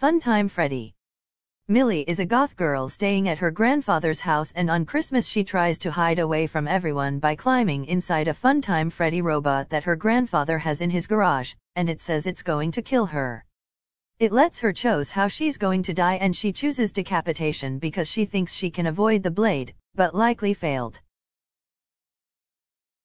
Funtime Freddy Millie is a goth girl staying at her grandfather's house and on Christmas she tries to hide away from everyone by climbing inside a Funtime Freddy robot that her grandfather has in his garage, and it says it's going to kill her. It lets her choose how she's going to die and she chooses decapitation because she thinks she can avoid the blade, but likely failed.